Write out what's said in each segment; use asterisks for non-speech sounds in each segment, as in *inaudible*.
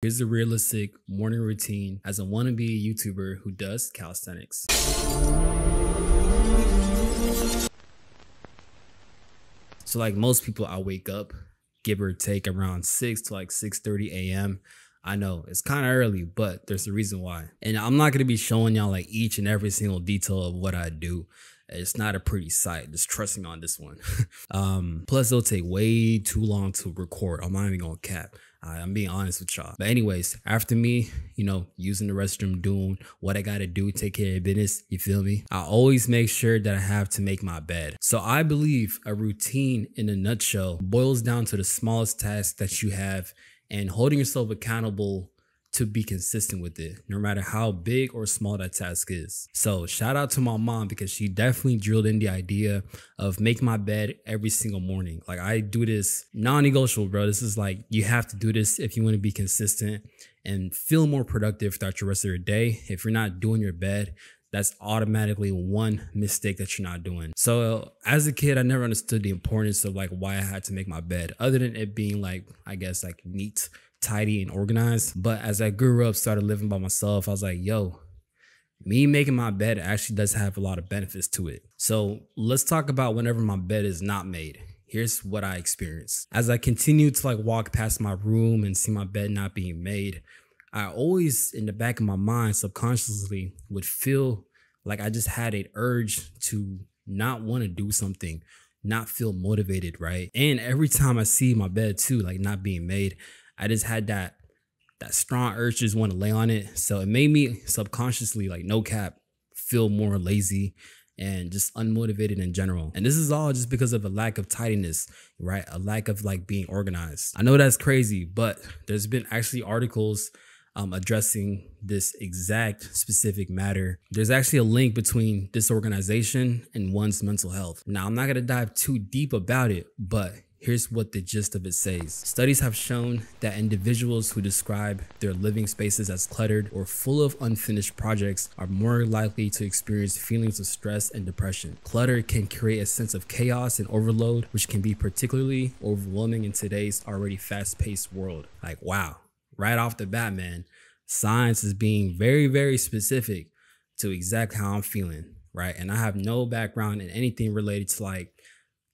Here's a realistic morning routine as a wannabe YouTuber who does calisthenics. So like most people, I wake up, give or take around 6 to like 6:30 a.m. I know it's kind of early, but there's a reason why. And I'm not gonna be showing y'all like each and every single detail of what I do. It's not a pretty sight. Just trusting on this one. *laughs* um, plus, it'll take way too long to record. I'm not even gonna cap. I'm being honest with y'all. But anyways, after me, you know, using the restroom, doing what I gotta do, take care of business. You feel me? I always make sure that I have to make my bed. So I believe a routine in a nutshell boils down to the smallest task that you have and holding yourself accountable to be consistent with it, no matter how big or small that task is. So, shout out to my mom because she definitely drilled in the idea of make my bed every single morning. Like, I do this non negotiable, bro. This is like, you have to do this if you want to be consistent and feel more productive throughout your rest of your day. If you're not doing your bed, that's automatically one mistake that you're not doing. So as a kid, I never understood the importance of like why I had to make my bed, other than it being like, I guess like neat, tidy, and organized. But as I grew up, started living by myself, I was like, yo, me making my bed actually does have a lot of benefits to it. So let's talk about whenever my bed is not made. Here's what I experienced. As I continued to like walk past my room and see my bed not being made, I always, in the back of my mind, subconsciously would feel like I just had an urge to not want to do something, not feel motivated, right? And every time I see my bed too, like not being made, I just had that that strong urge just want to lay on it. So it made me subconsciously, like no cap, feel more lazy and just unmotivated in general. And this is all just because of a lack of tidiness, right? A lack of like being organized. I know that's crazy, but there's been actually articles um, addressing this exact specific matter. There's actually a link between disorganization and one's mental health. Now, I'm not to dive too deep about it, but Here's what the gist of it says. Studies have shown that individuals who describe their living spaces as cluttered or full of unfinished projects are more likely to experience feelings of stress and depression. Clutter can create a sense of chaos and overload, which can be particularly overwhelming in today's already fast paced world. Like, wow, right off the bat, man, science is being very, very specific to exactly how I'm feeling, right? And I have no background in anything related to like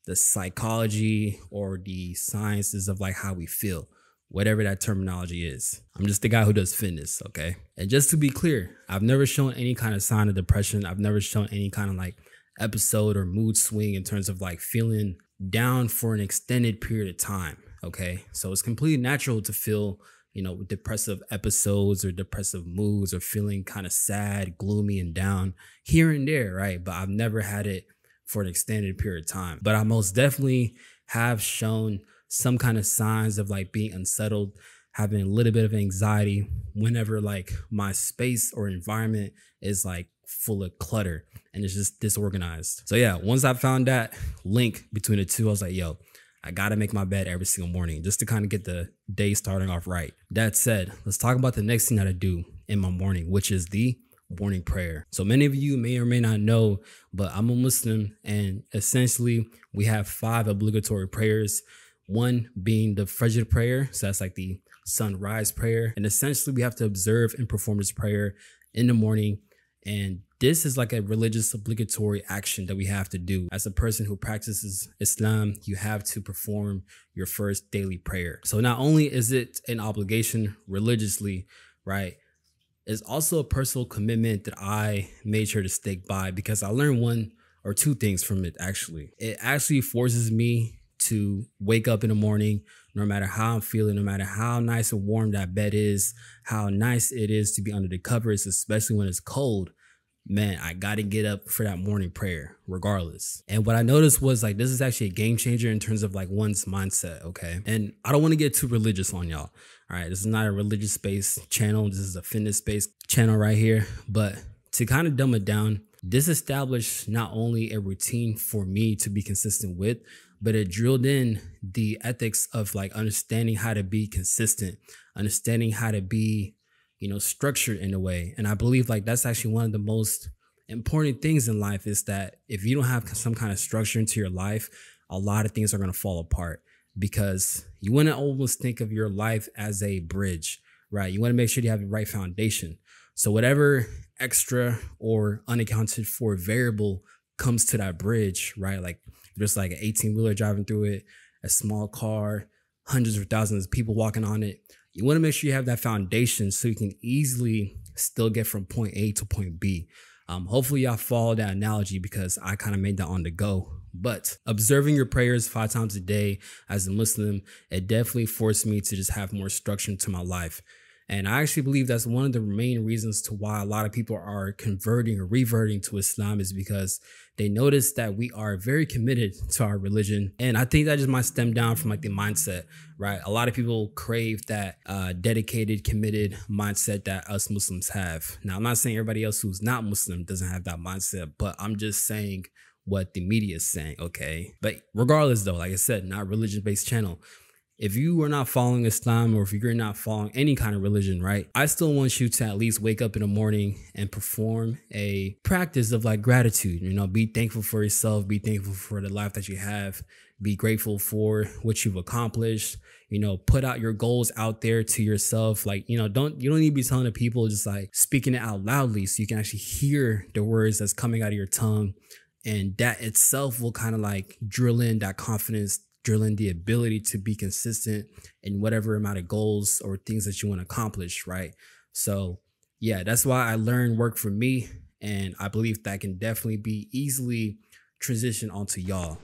the psychology or the sciences of like how we feel, whatever that terminology is. I'm just the guy who does fitness, okay? And just to be clear, I've never shown any kind of sign of depression. I've never shown any kind of like episode or mood swing in terms of like feeling down for an extended period of time, okay? So it's completely natural to feel you know, depressive episodes or depressive moods or feeling kind of sad, gloomy, and down here and there, right? But I've never had it for an extended period of time. But I most definitely have shown some kind of signs of like being unsettled, having a little bit of anxiety whenever like my space or environment is like full of clutter and it's just disorganized. So yeah, once I found that link between the two, I was like, yo, I gotta make my bed every single morning just to kind of get the day starting off right. That said, let's talk about the next thing that I do in my morning, which is the morning prayer. So many of you may or may not know, but I'm a Muslim, and essentially we have five obligatory prayers. One being the Fajr prayer, so that's like the sunrise prayer, and essentially we have to observe and perform this prayer in the morning and this is like a religious obligatory action that we have to do. As a person who practices Islam, you have to perform your first daily prayer. So not only is it an obligation religiously, right? It's also a personal commitment that I made sure to stick by because I learned one or two things from it actually. It actually forces me to wake up in the morning, no matter how I'm feeling, no matter how nice and warm that bed is, how nice it is to be under the covers, especially when it's cold. Man, I got to get up for that morning prayer regardless. And what I noticed was like, this is actually a game changer in terms of like one's mindset. Okay. And I don't want to get too religious on y'all. All right. This is not a religious based channel. This is a fitness based channel right here. But to kind of dumb it down, this established not only a routine for me to be consistent with, but it drilled in the ethics of like understanding how to be consistent, understanding how to be, you know, structured in a way. And I believe like that's actually one of the most important things in life is that if you don't have some kind of structure into your life, a lot of things are going to fall apart because you want to almost think of your life as a bridge right? You want to make sure you have the right foundation. So whatever extra or unaccounted for variable comes to that bridge, right? Like there's like an 18 wheeler driving through it, a small car, hundreds of thousands of people walking on it. You want to make sure you have that foundation so you can easily still get from point A to point B. Um, hopefully, y'all follow that analogy because I kind of made that on the go. But observing your prayers five times a day as a Muslim, it definitely forced me to just have more structure to my life. And I actually believe that's one of the main reasons to why a lot of people are converting or reverting to Islam is because they notice that we are very committed to our religion. And I think that just might stem down from like the mindset, right? A lot of people crave that uh, dedicated, committed mindset that us Muslims have. Now, I'm not saying everybody else who's not Muslim doesn't have that mindset, but I'm just saying what the media is saying, okay? But regardless, though, like I said, not religion based channel if you are not following Islam or if you're not following any kind of religion, right? I still want you to at least wake up in the morning and perform a practice of like gratitude. You know, be thankful for yourself, be thankful for the life that you have, be grateful for what you've accomplished. You know, put out your goals out there to yourself. Like, you know, don't you don't need to be telling the people just like speaking it out loudly so you can actually hear the words that's coming out of your tongue. And that itself will kind of like drill in that confidence drilling the ability to be consistent in whatever amount of goals or things that you want to accomplish, right? So, yeah, that's why I learned work for me. And I believe that can definitely be easily transitioned onto y'all.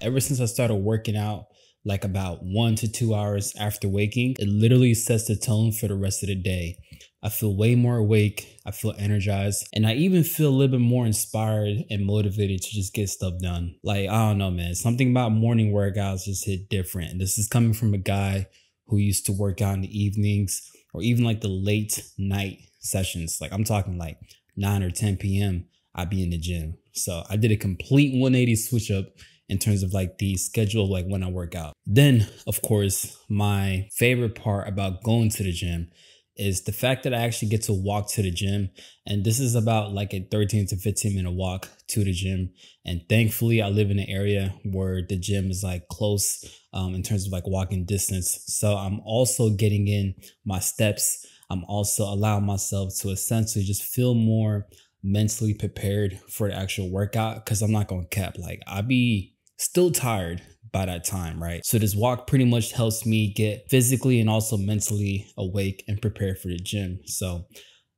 Ever since I started working out, like about one to two hours after waking, it literally sets the tone for the rest of the day. I feel way more awake. I feel energized. And I even feel a little bit more inspired and motivated to just get stuff done. Like, I don't know, man. Something about morning workouts just hit different. This is coming from a guy who used to work out in the evenings or even like the late night sessions. Like, I'm talking like 9 or 10 p.m. I'd be in the gym. So I did a complete 180 switch up in terms of like the schedule, like when I work out. Then, of course, my favorite part about going to the gym is the fact that I actually get to walk to the gym. And this is about like a 13 to 15 minute walk to the gym. And thankfully, I live in an area where the gym is like close um, in terms of like walking distance. So I'm also getting in my steps. I'm also allowing myself to essentially just feel more mentally prepared for the actual workout because I'm not going to cap. Like, I be still tired by that time, right? So this walk pretty much helps me get physically and also mentally awake and prepared for the gym. So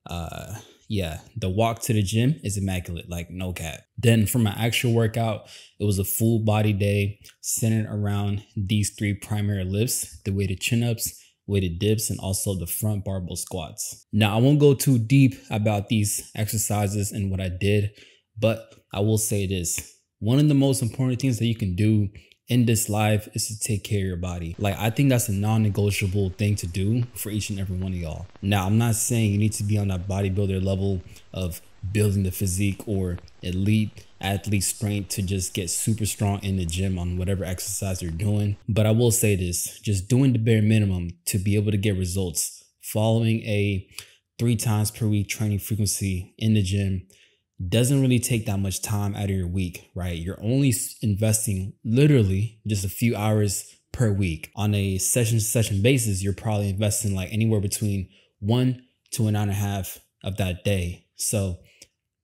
uh yeah, the walk to the gym is immaculate, like no cap. Then for my actual workout, it was a full body day centered around these three primary lifts, the weighted chin-ups, weighted dips, and also the front barbell squats. Now, I won't go too deep about these exercises and what I did, but I will say this. One of the most important things that you can do in this life is to take care of your body. Like, I think that's a non negotiable thing to do for each and every one of y'all. Now, I'm not saying you need to be on that bodybuilder level of building the physique or elite athlete strength to just get super strong in the gym on whatever exercise you're doing. But I will say this just doing the bare minimum to be able to get results, following a three times per week training frequency in the gym doesn't really take that much time out of your week, right? You're only investing literally just a few hours per week. On a session to session basis, you're probably investing like anywhere between one to an hour and a half of that day. So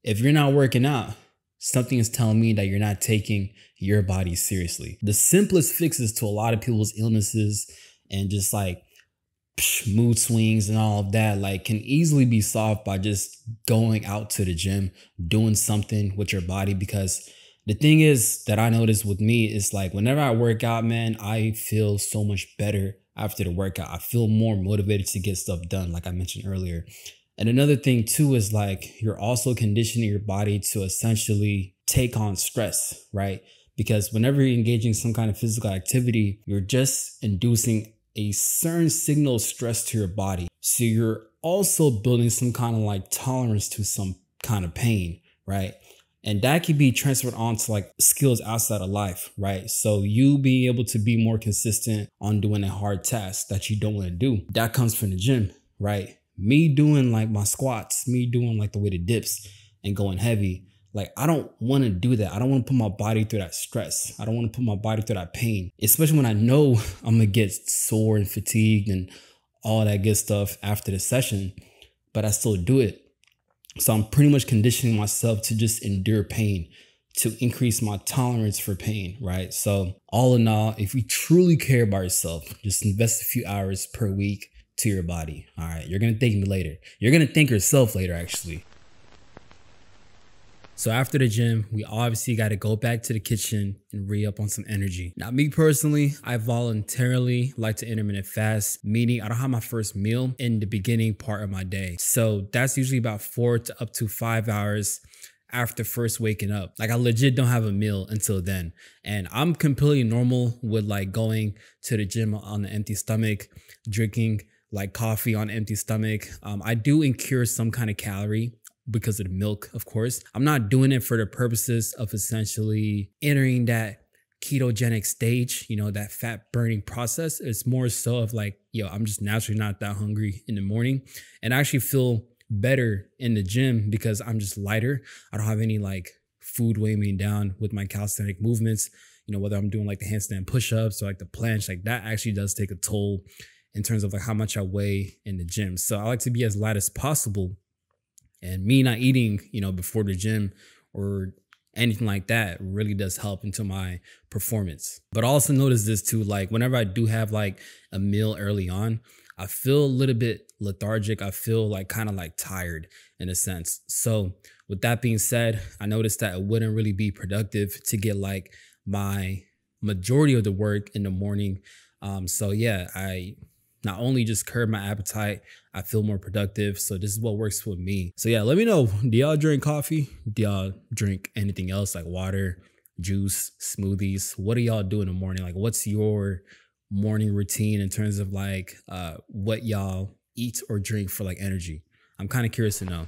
if you're not working out, something is telling me that you're not taking your body seriously. The simplest fixes to a lot of people's illnesses and just like mood swings and all of that like can easily be solved by just going out to the gym doing something with your body because the thing is that i notice with me is like whenever i work out man i feel so much better after the workout. I feel more motivated to get stuff done like i mentioned earlier. And another thing too is like you're also conditioning your body to essentially take on stress right? Because whenever you're engaging some kind of physical activity you're just inducing a certain signal of stress to your body. So you're also building some kind of like tolerance to some kind of pain, right? And that can be transferred onto like skills outside of life, right? So you being able to be more consistent on doing a hard task that you don't want to do. That comes from the gym, right? Me doing like my squats, me doing like the weighted dips and going heavy, Like, I don't want to do that. I don't want to put my body through that stress. I don't want to put my body through that pain, especially when I know I'm going to get sore and fatigued and all that good stuff after the session, but I still do it. So I'm pretty much conditioning myself to just endure pain, to increase my tolerance for pain, right? So, all in all, if you truly care about yourself, just invest a few hours per week to your body. All right. You're going to thank me later. You're going to thank yourself later, actually. So after the gym, we obviously got to go back to the kitchen and re up on some energy. Now, me personally, I voluntarily like to intermittent fast, meaning I don't have my first meal in the beginning part of my day. So that's usually about four to up to five hours after first waking up. Like I legit don't have a meal until then. And I'm completely normal with like going to the gym on an empty stomach, drinking like coffee on empty stomach. Um, I do incur some kind of calorie because of the milk, of course. I'm not doing it for the purposes of essentially entering that ketogenic stage, you know, that fat burning process. It's more so of like, yo, I'm just naturally not that hungry in the morning and I actually feel better in the gym because I'm just lighter. I don't have any like food weighing me down with my calisthenic movements. You know, whether I'm doing like the handstand push-ups or like the planche, like that actually does take a toll in terms of like how much I weigh in the gym. So I like to be as light as possible and me not eating, you know, before the gym or anything like that really does help into my performance. But I also notice this too, like whenever I do have like a meal early on, I feel a little bit lethargic. I feel like kind of like tired in a sense. So with that being said, I noticed that it wouldn't really be productive to get like my majority of the work in the morning. Um, so yeah, I not only just curb my appetite, I feel more productive. So this is what works for me. So yeah, let me know. Do y'all drink coffee? Do y'all drink anything else like water, juice, smoothies? What do y'all do in the morning? Like what's your morning routine in terms of like uh, what y'all eat or drink for like energy? I'm kind of curious to know.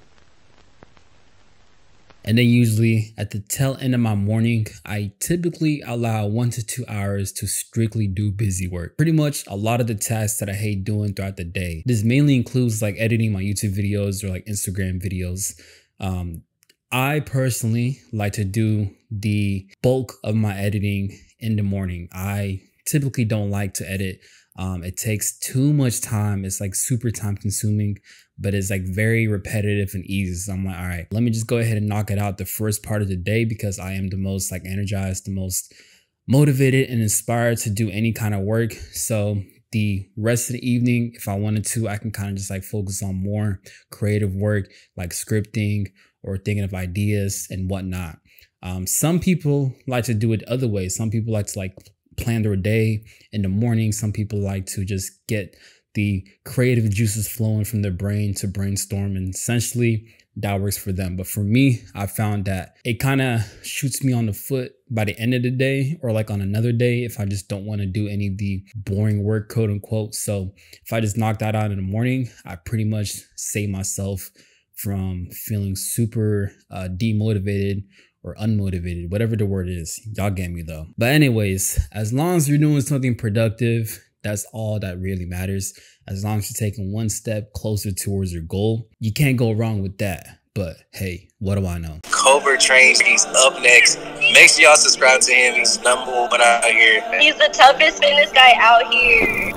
And then usually at the tail end of my morning, I typically allow one to two hours to strictly do busy work. Pretty much a lot of the tasks that I hate doing throughout the day. This mainly includes like editing my YouTube videos or like Instagram videos. Um, I personally like to do the bulk of my editing in the morning. I typically don't like to edit. Um, it takes too much time. It's like super time consuming but it's like very repetitive and easy. So I'm like, all right, let me just go ahead and knock it out the first part of the day because I am the most like energized, the most motivated and inspired to do any kind of work. So the rest of the evening, if I wanted to, I can kind of just like focus on more creative work like scripting or thinking of ideas and whatnot. Um, some people like to do it other ways. Some people like to like plan their day in the morning. Some people like to just get the creative juices flowing from their brain to brainstorm and essentially that works for them. But for me, I found that it kind of shoots me on the foot by the end of the day or like on another day if I just don't want to do any of the boring work, quote unquote. So if I just knock that out in the morning, I pretty much save myself from feeling super uh, demotivated or unmotivated, whatever the word is. Y'all get me though. But, anyways, as long as you're doing something productive, that's all that really matters. As long as you're taking one step closer towards your goal, you can't go wrong with that. But hey, what do I know? Kober Trains, he's up next. Make sure y'all subscribe to him. He's number one out here. He's the toughest fitness guy out here.